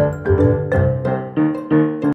Música